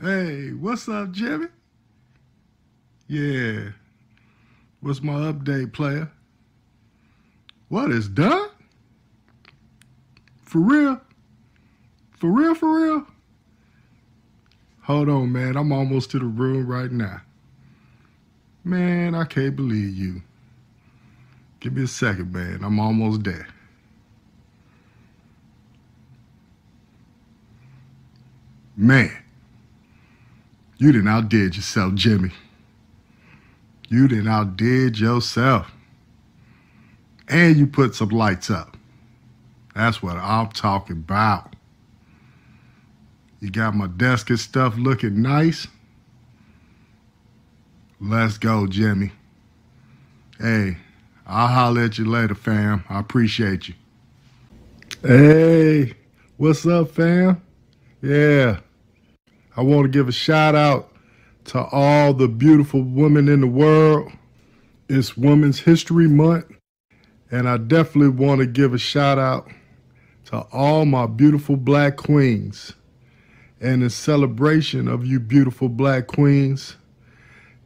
Hey, what's up, Jimmy? Yeah. What's my update, player? What is done? For real? For real, for real? Hold on, man. I'm almost to the room right now. Man, I can't believe you. Give me a second, man. I'm almost there. Man, you didn't outdid yourself, Jimmy. You didn't outdid yourself. And you put some lights up. That's what I'm talking about. You got my desk and stuff looking nice. Let's go, Jimmy. Hey, I'll holler at you later, fam. I appreciate you. Hey, what's up, fam? Yeah, I want to give a shout out to all the beautiful women in the world. It's Women's History Month, and I definitely want to give a shout out to all my beautiful black queens. And in celebration of you beautiful black queens,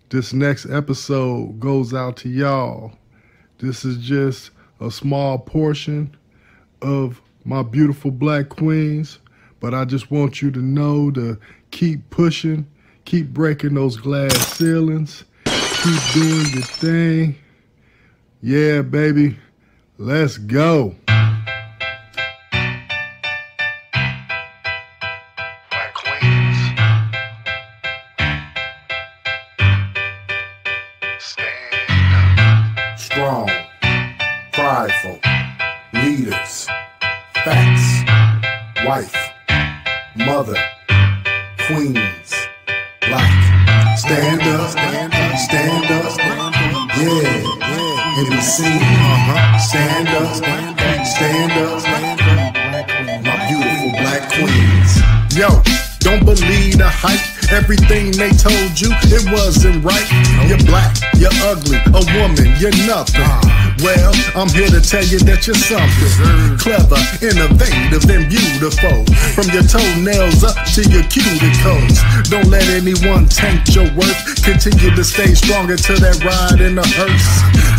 this next episode goes out to y'all. This is just a small portion of my beautiful black queens, but I just want you to know to keep pushing, keep breaking those glass ceilings, keep doing your thing. Yeah, baby, let's go. strong, prideful, leaders, facts, wife, mother, queens, black. Stand up, stand up, stand up, yeah, in the scene. Stand up, stand up, stand up, my beautiful black queens. Yo, don't believe the hype. Everything they told you, it wasn't right. You're black, ugly, a woman, you're nothing. Well, I'm here to tell you that you're something clever, innovative, and beautiful. From your toenails up to your cuticles. Don't let anyone taint your worth. Continue to stay strong until that ride in the hearse.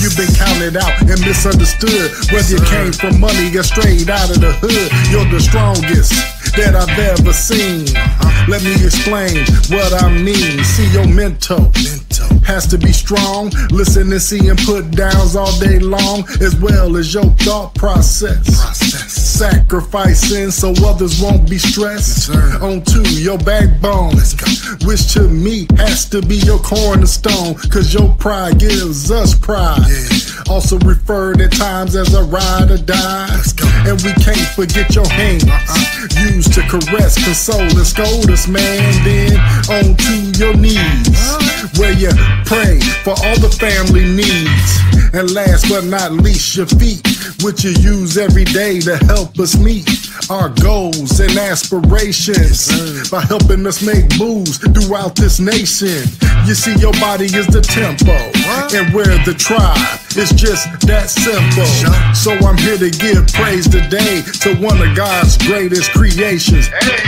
You've been counted out and misunderstood. Whether you came from money or straight out of the hood, you're the strongest that I've ever seen. Uh-huh. Let me explain what I mean. See your mental has to be strong. Listen and see and put downs all day long, as well as your thought process. process. Sacrificing so others won't be stressed. On to your backbone, which to me has to be your cornerstone. Cause your pride gives us pride. Also referred at times as a ride or die. And we can't forget your hands. Uh-uh. Used to caress, console, and scold us, man. Then on to your knees. Where you pray for all the family needs. And last but not least, your feet, which you use every day to help us meet our goals and aspirations by helping us make moves throughout this nation. You see, your body is the tempo, and we're the tribe. It's just that simple. So I'm here to give praise today to one of God's greatest creations. Up,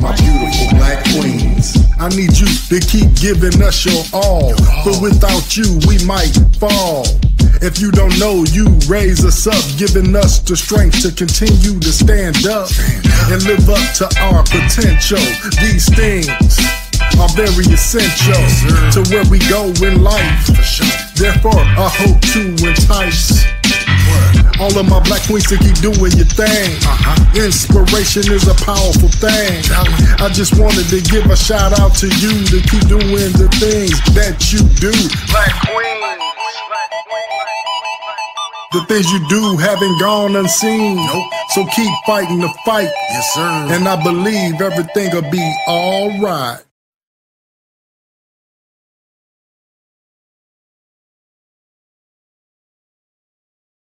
my beautiful black queens. I need you to keep giving us your all. But without you, we might fall. If you don't know, you raise us up, giving us the strength to continue to stand up and live up to our potential. These things are very essential to where we go in life. Therefore, I hope to entice all of my black queens to keep doing your thing. Uh-huh. Inspiration is a powerful thing. I just wanted to give a shout out to you to keep doing the things that you do. Black queens. The things you do haven't gone unseen. Nope. So keep fighting the fight. Yes, sir. And I believe everything will be alright.